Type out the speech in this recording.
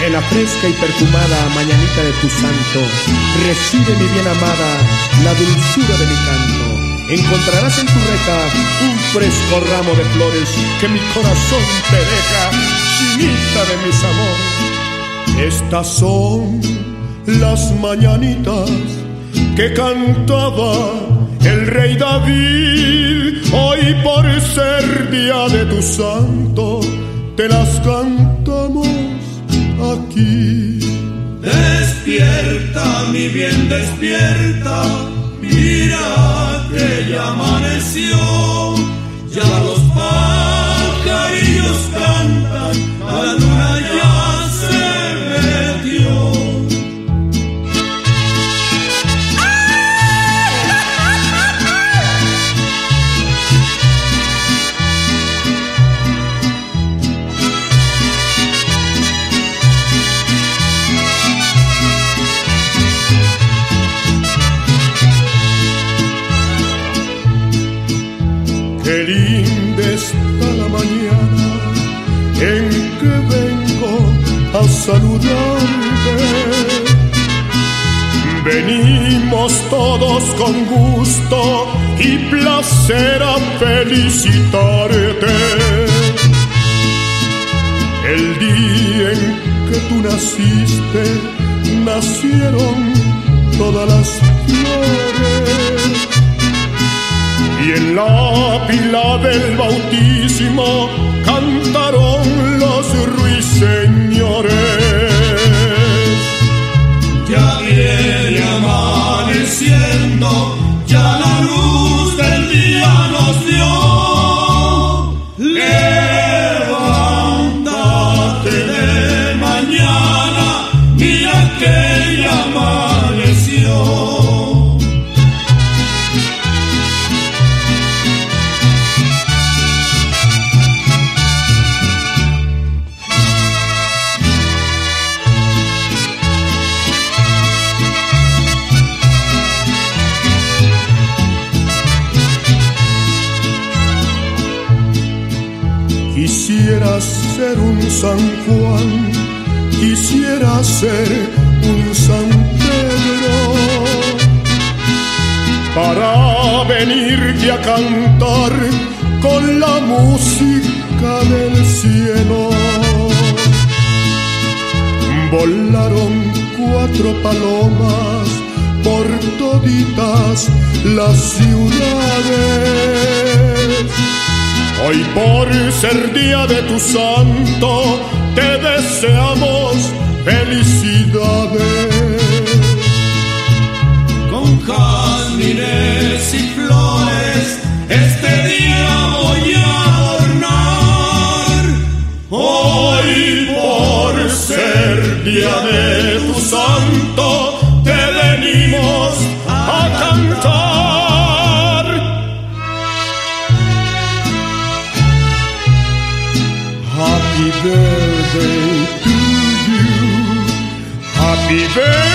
En la fresca y perfumada mañanita de tu santo, recibe mi bien amada la dulzura de mi canto. Encontrarás en tu reca un fresco ramo de flores que mi corazón te deja, chinita de mis amores. Estas son las mañanitas que cantaba el rey David. Hoy por ser día de tu santo, te las cantamos Despierta, mi bien, despierta. Mira que ya amaneció. Ya los pajarillos cantan, la luna Qué linda está la mañana en que vengo a saludarte. Venimos todos con gusto y placer a felicitarte. El día en que tú naciste, nacieron todas las flores. Y en la pila del bautismo cantaron los ruiseñores. Ya viene amaneciendo, ya la luz del día nos dio. Levántate de mañana, mira que ya Quisiera ser un San Juan, quisiera ser un San para venirte a cantar con la música del cielo. Volaron cuatro palomas por toditas las ciudades. Por ser día de tu santo, te deseamos felicidades. Con jazmines y flores, este día voy a adornar. Hoy por ser día de tu santo, Happy birthday,